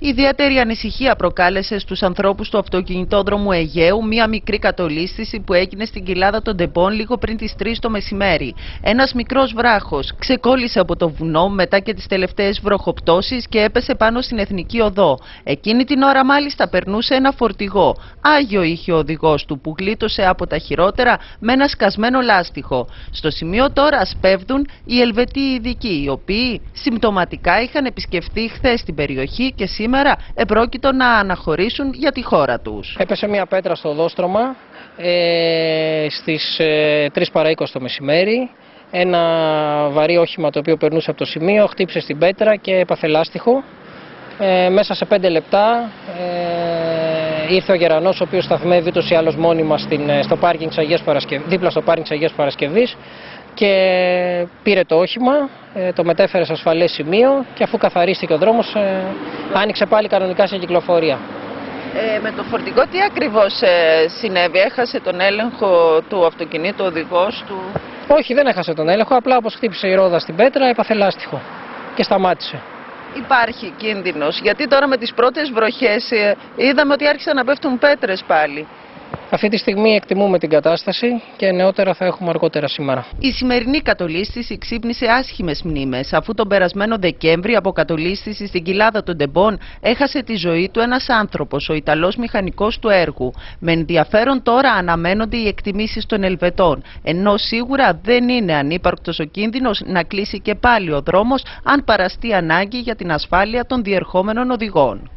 Ιδιαίτερη ανησυχία προκάλεσε στους ανθρώπους του αυτοκινητόδρομου Αιγαίου μία μικρή κατολίσθηση που έγινε στην κοιλάδα των Ντεμπών λίγο πριν τις 3 το μεσημέρι. Ένας μικρός βράχος ξεκόλλησε από το βουνό μετά και τις τελευταίες βροχοπτώσεις και έπεσε πάνω στην Εθνική Οδό. Εκείνη την ώρα μάλιστα περνούσε ένα φορτηγό. Άγιο είχε ο οδηγός του που γλίτωσε από τα χειρότερα με ένα σκασμένο λάστιχο. Στο σημείο τώρα σπέβδουν οι Ελβετοί ειδικοί, οι οποίοι συμπτωματικά είχαν επισκεφτεί χθες την περιοχή και σήμερα σήμερα επρόκειτο να αναχωρήσουν για τη χώρα τους. Έπεσε μια πέτρα στο δόστρωμα ε, στις ε, 3 παρα 20 το μεσημέρι. Ένα βαρύ όχημα το οποίο περνούσε από το σημείο χτύπησε στην πέτρα και έπαθε λάστιχο. Ε, μέσα σε 5 λεπτά ε, ήρθε ο Γερανός ο οποίος σταθμεύει ούτως ή άλλως μόνιμα στην, ε, στο πάρκινγκ δίπλα στο πάρκινγκ της Αγίας Παρασκευής και πήρε το όχημα, ε, το μετέφερε σε ασφαλές σημείο και αφού καθαρίστηκε ο δρόμος ε, άνοιξε πάλι κανονικά σε κυκλοφορία. Ε, με το φορτηγό τι ακριβώς ε, συνέβη, έχασε τον έλεγχο του αυτοκινήτου, ο οδηγός του; Όχι, δεν έχασε τον έλεγχο, απλά όπως χτύπησε η ρόδα στην πέτρα έπαθε λάστιχο και σταμάτησε. Υπάρχει κίνδυνος, γιατί τώρα με τις πρώτες βροχές είδαμε ότι άρχισαν να πέφτουν πέτρες πάλι. Αυτή τη στιγμή εκτιμούμε την κατάσταση και νεότερα θα έχουμε αργότερα σήμερα. Η σημερινή κατολίσθηση ξύπνησε άσχημες μνήμες, αφού τον περασμένο Δεκέμβρη από κατολίσθηση στην κοιλάδα των Ντεμπών έχασε τη ζωή του ένας άνθρωπος, ο Ιταλός μηχανικός του έργου. Με ενδιαφέρον τώρα αναμένονται οι εκτιμήσεις των Ελβετών, ενώ σίγουρα δεν είναι ανύπαρκτος ο κίνδυνος να κλείσει και πάλι ο δρόμος αν παραστεί ανάγκη για την ασφάλεια των διερχόμενων οδηγών.